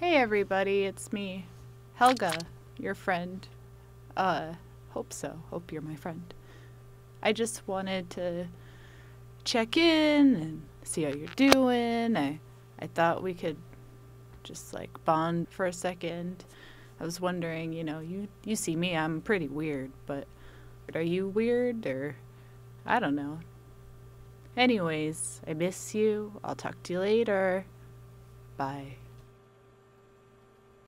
Hey everybody, it's me, Helga, your friend. Uh, hope so. Hope you're my friend. I just wanted to check in and see how you're doing. I I thought we could just like bond for a second. I was wondering, you know, you you see me, I'm pretty weird, but are you weird or I don't know. Anyways, I miss you. I'll talk to you later. Bye.